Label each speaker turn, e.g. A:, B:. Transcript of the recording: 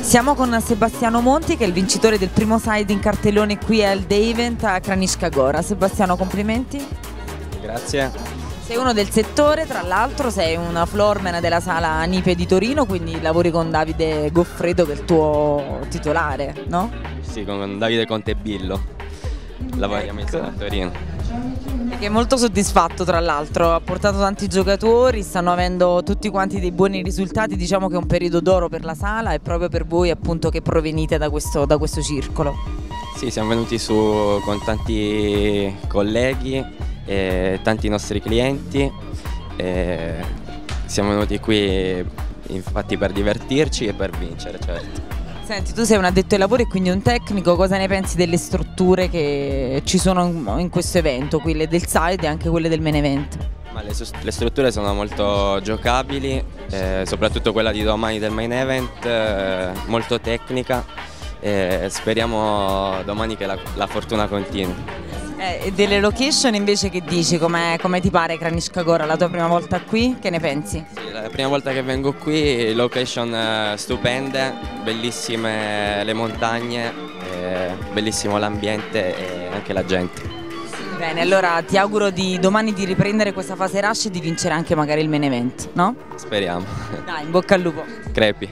A: Siamo con Sebastiano Monti che è il vincitore del primo side in cartellone qui al The Event a Kranishka Gora. Sebastiano, complimenti.
B: Grazie.
A: Sei uno del settore, tra l'altro sei una floorman della sala Nipe di Torino, quindi lavori con Davide Goffredo che è il tuo titolare, no?
B: Sì, con Davide Contebillo. Lavoriamo
A: Ecco.
B: insieme a Torino.
A: Che è molto soddisfatto tra l'altro, ha portato tanti giocatori, stanno avendo tutti quanti dei buoni risultati, diciamo che è un periodo d'oro per la sala e proprio per voi appunto che provenite da questo, da questo circolo.
B: Sì, siamo venuti su con tanti colleghi e tanti nostri clienti. e siamo venuti qui infatti per divertirci e per vincere, certo.
A: Senti, tu sei un addetto ai lavori e quindi un tecnico, cosa ne pensi delle strutture che ci sono in- questo evento, quelle del side e anche quelle del main event?
B: Le, le strutture sono molto giocabili, eh, soprattutto quella di domani del main event, eh, molto tecnica. e speriamo domani che la, la fortuna continui.
A: Eh, delle location invece che dici? Come ti pare Kranishka Gora, la tua prima volta qui? Che ne pensi?
B: Sì, la prima volta che vengo qui, location eh, stupende, bellissime le montagne, eh, bellissimo l'ambiente e anche la gente.
A: Bene, allora ti auguro di domani di riprendere questa fase rush e di vincere anche magari il main event, no?
B: Speriamo.
A: Dai, in bocca al lupo.
B: Crepi.